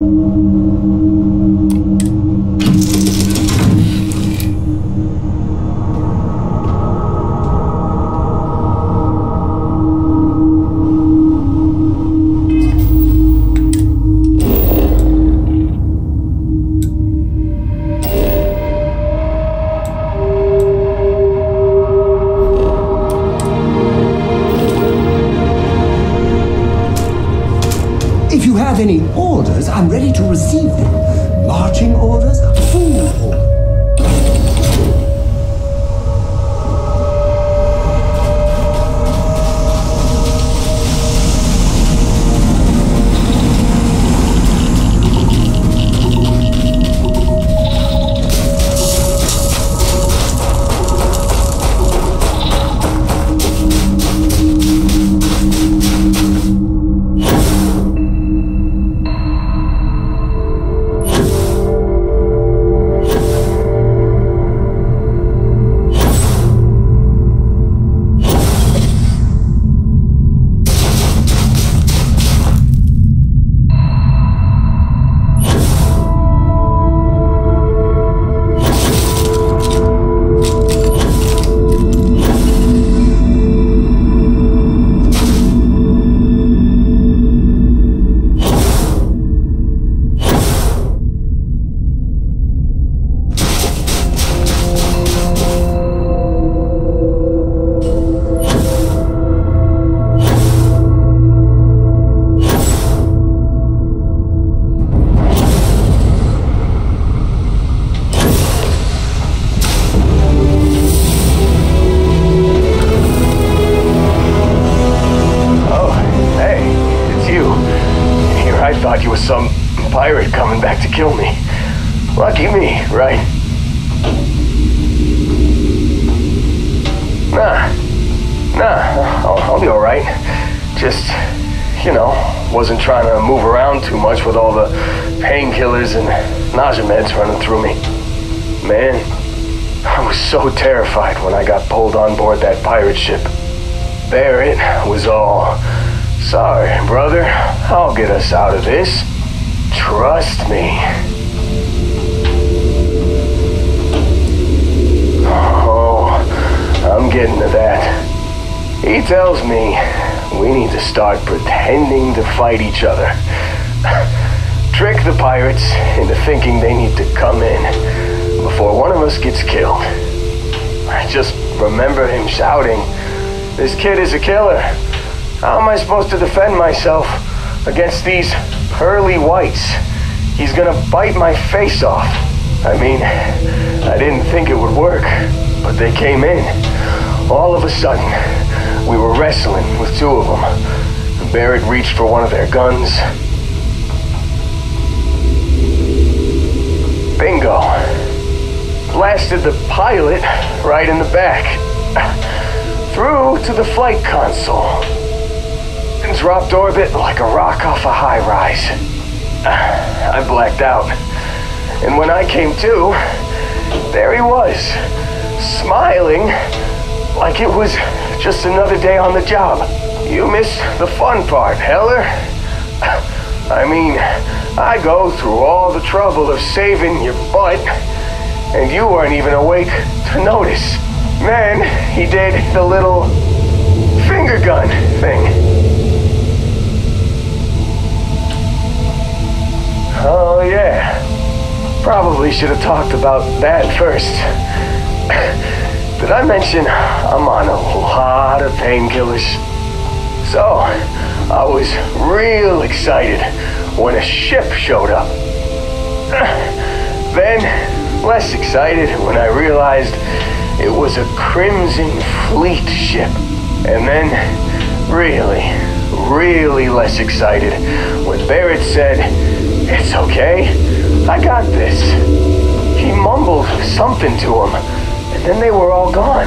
If I'll, I'll be alright. Just, you know, wasn't trying to move around too much with all the painkillers and nausea meds running through me. Man, I was so terrified when I got pulled on board that pirate ship. Barrett was all, sorry, brother, I'll get us out of this. Trust me. Oh, I'm getting to that. He tells me we need to start pretending to fight each other. Trick the pirates into thinking they need to come in before one of us gets killed. I just remember him shouting, this kid is a killer. How am I supposed to defend myself against these pearly whites? He's gonna bite my face off. I mean, I didn't think it would work, but they came in. All of a sudden, we were wrestling with two of them. Barrett reached for one of their guns. Bingo. Blasted the pilot right in the back through to the flight console and dropped orbit like a rock off a high rise. I blacked out. And when I came to, there he was, smiling like it was just another day on the job. You missed the fun part, Heller. I mean, I go through all the trouble of saving your butt, and you weren't even awake to notice. Then he did the little finger gun thing. Oh, yeah. Probably should have talked about that first. Did I mention I'm on a lot of painkillers? So, I was real excited when a ship showed up. Then, less excited when I realized it was a Crimson Fleet ship. And then, really, really less excited when Barrett said, It's okay, I got this. He mumbled something to him, and then they were all gone.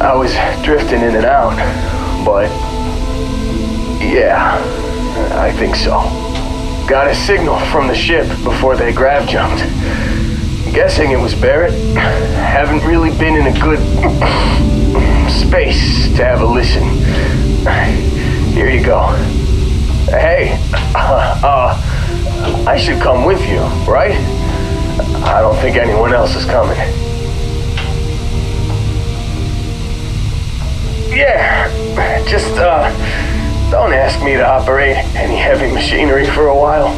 I was drifting in and out, but yeah, I think so. Got a signal from the ship before they grav jumped. Guessing it was Barrett. Haven't really been in a good space to have a listen. Here you go. I should come with you, right? I don't think anyone else is coming. Yeah, just, uh, don't ask me to operate any heavy machinery for a while.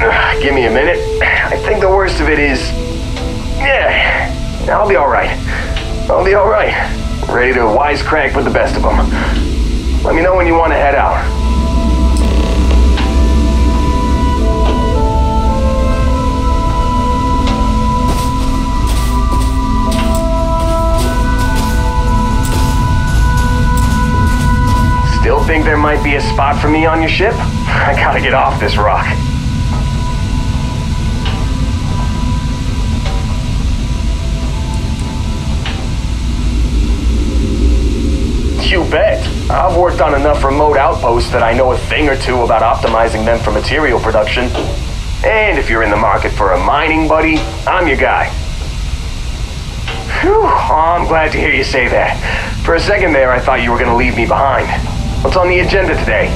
Give me a minute. I think the worst of it is, yeah, I'll be alright. I'll be alright. Ready to wisecrack with the best of them. Let me know when you want to head out. Still think there might be a spot for me on your ship? I gotta get off this rock. You bet. I've worked on enough remote outposts that I know a thing or two about optimizing them for material production. And if you're in the market for a mining buddy, I'm your guy. Whew, I'm glad to hear you say that. For a second there, I thought you were to leave me behind. What's on the agenda today?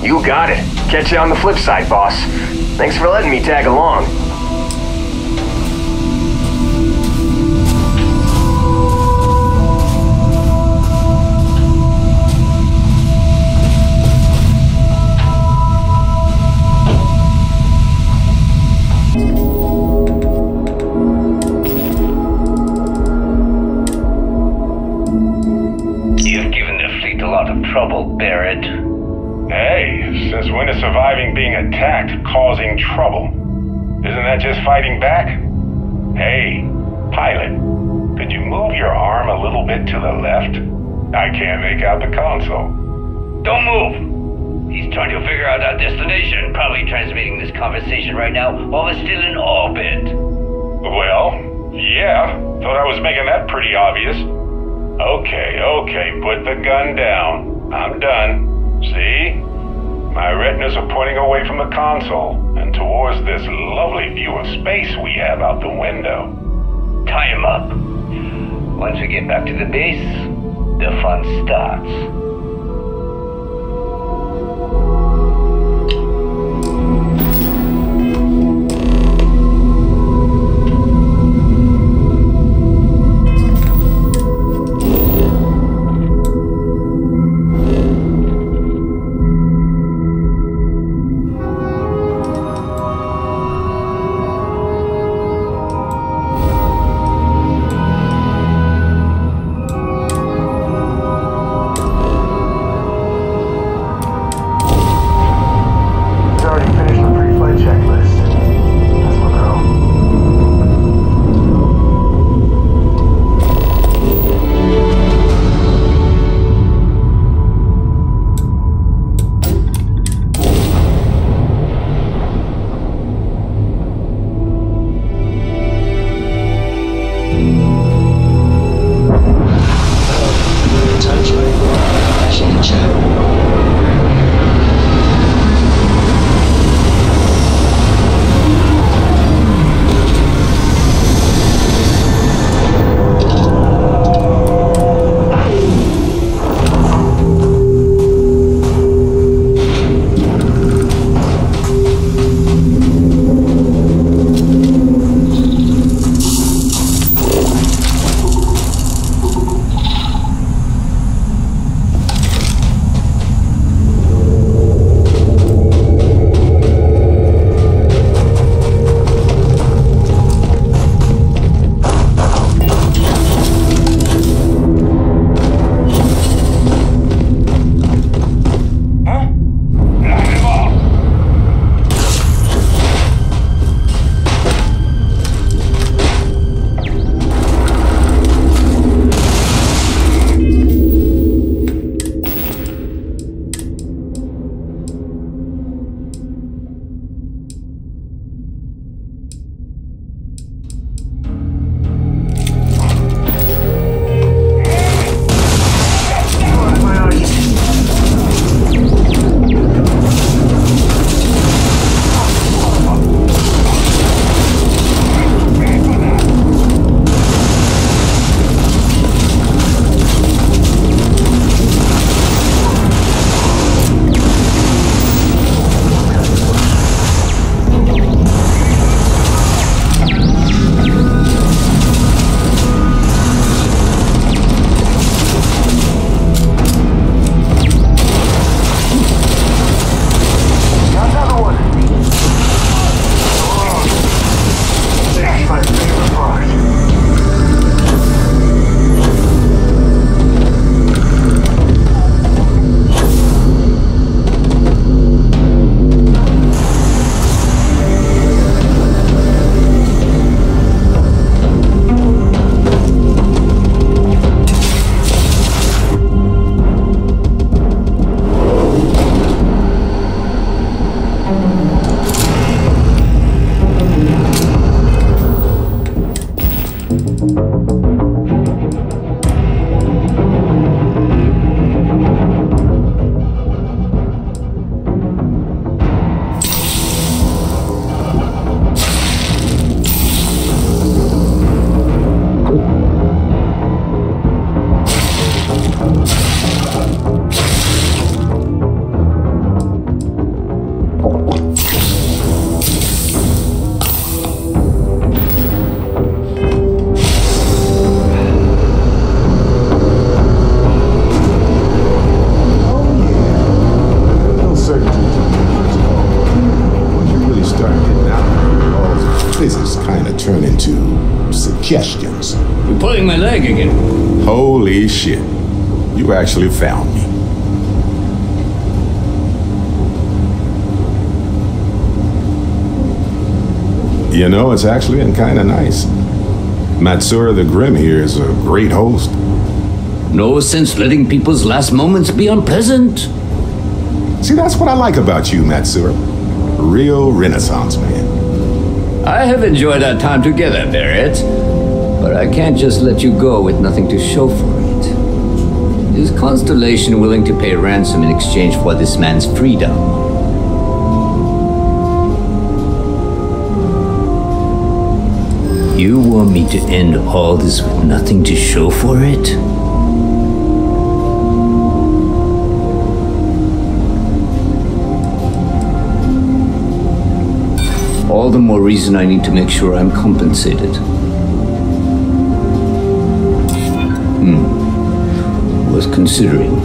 You got it. Catch you on the flip side, boss. Thanks for letting me tag along. Back? Hey, pilot, could you move your arm a little bit to the left? I can't make out the console. Don't move! He's trying to figure out our destination, probably transmitting this conversation right now while we're still in orbit. Well, yeah, thought I was making that pretty obvious. Okay, okay, put the gun down. I'm done. See? My retinas are pointing away from the console and towards this lovely view of space we have out the window. Tie him up. Once we get back to the base, the fun starts. You actually found me. You know, it's actually been kind of nice. Matsura the Grim here is a great host. No sense letting people's last moments be unpleasant. See, that's what I like about you, Matsura. Real Renaissance man. I have enjoyed our time together, Barrett. But I can't just let you go with nothing to show for it. Is Constellation willing to pay ransom in exchange for this man's freedom? You want me to end all this with nothing to show for it? All the more reason I need to make sure I'm compensated. Was considering.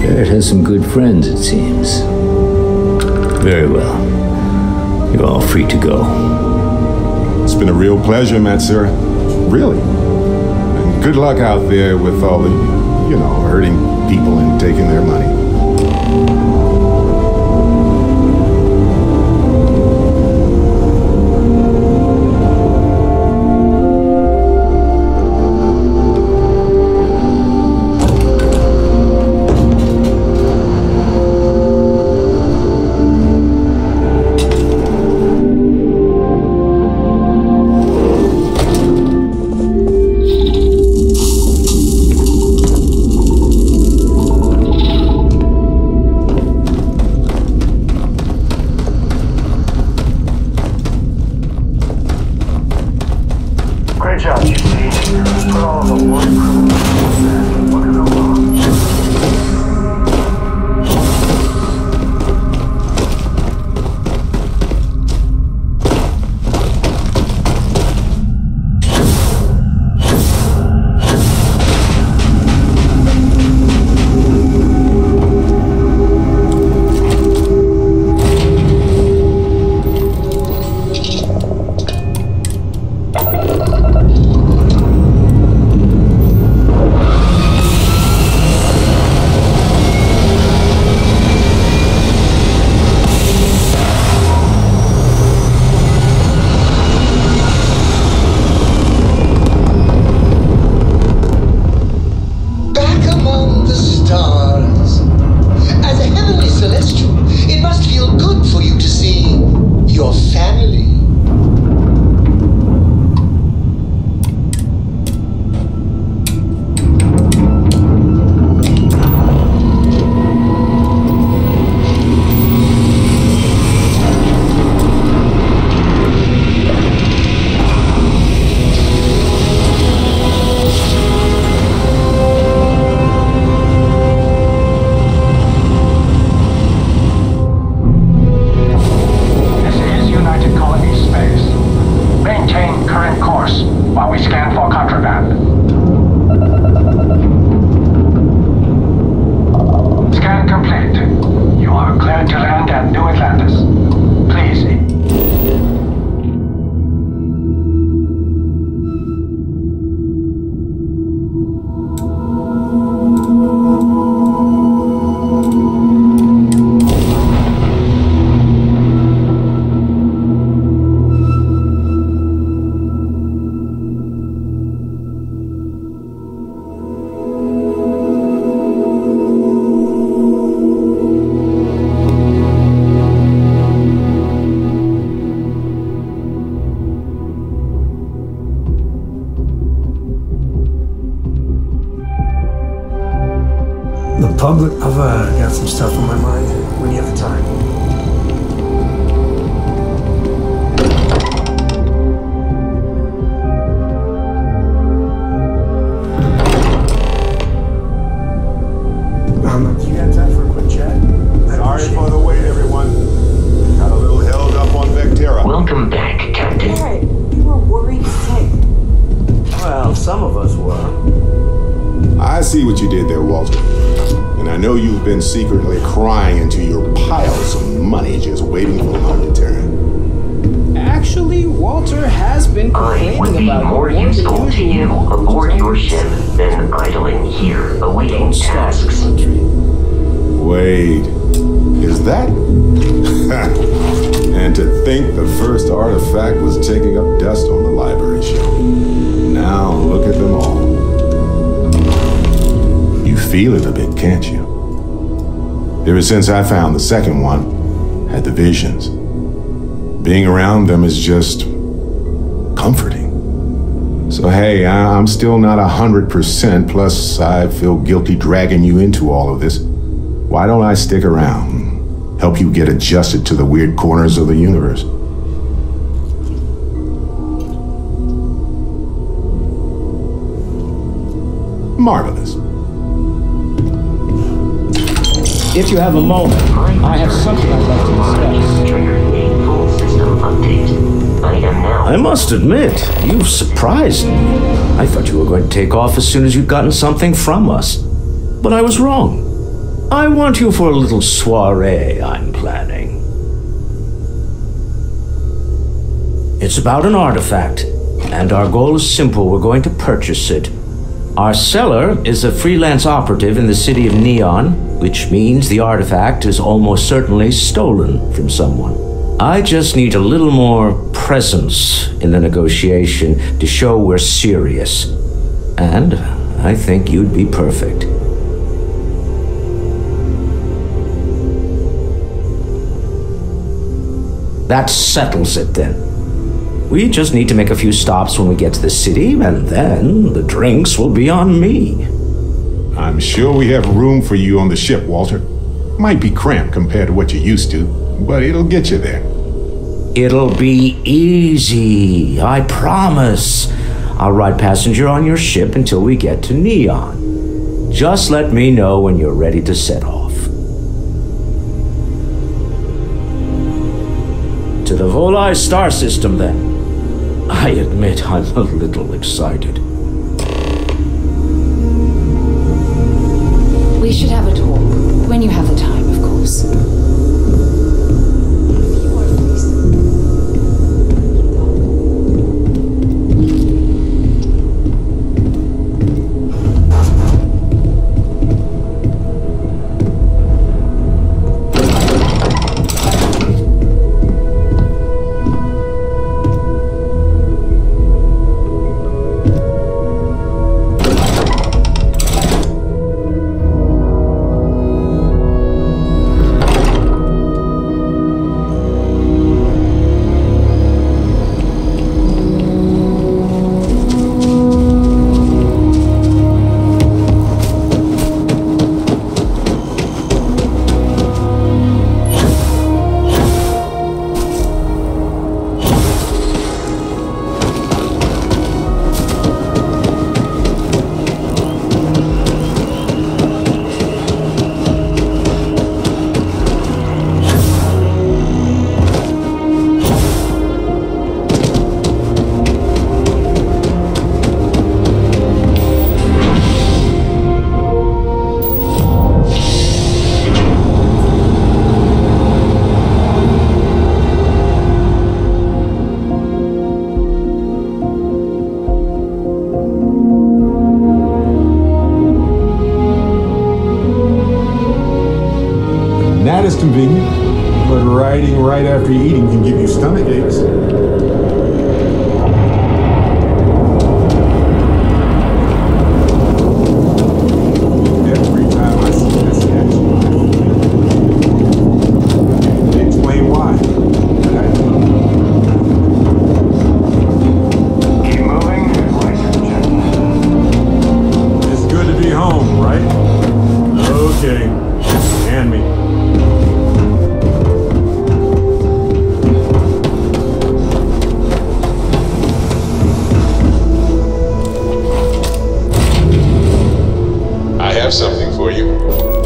Barrett has some good friends, it seems. Very well. You're all free to go. It's been a real pleasure, Matsura. Really. And good luck out there with all the, you know, hurting people and taking their money. I know you've been secretly crying into your piles of money just waiting for my return. Actually, Walter has been I would complaining be about more it more useful to you aboard your ship than idling here awaiting tasks. Wait, is that? and to think the first artifact was taking up dust on the library shelf. Now look at them all. You feel it a bit, can't you? Ever since I found the second one, had the visions. Being around them is just comforting. So hey, I'm still not a hundred percent, plus I feel guilty dragging you into all of this. Why don't I stick around? Help you get adjusted to the weird corners of the universe. Marvelous. If you have a moment, I have something I'd like to discuss. I must admit, you've surprised me. I thought you were going to take off as soon as you'd gotten something from us. But I was wrong. I want you for a little soiree I'm planning. It's about an artifact, and our goal is simple we're going to purchase it. Our seller is a freelance operative in the city of Neon, which means the artifact is almost certainly stolen from someone. I just need a little more presence in the negotiation to show we're serious. And I think you'd be perfect. That settles it then. We just need to make a few stops when we get to the city, and then the drinks will be on me. I'm sure we have room for you on the ship, Walter. Might be cramped compared to what you're used to, but it'll get you there. It'll be easy, I promise. I'll ride passenger on your ship until we get to Neon. Just let me know when you're ready to set off. To the Volii star system, then. I admit I'm a little excited. We should have a talk. When you have the That is convenient, but riding right after eating can give you stomach aches. Have something for you.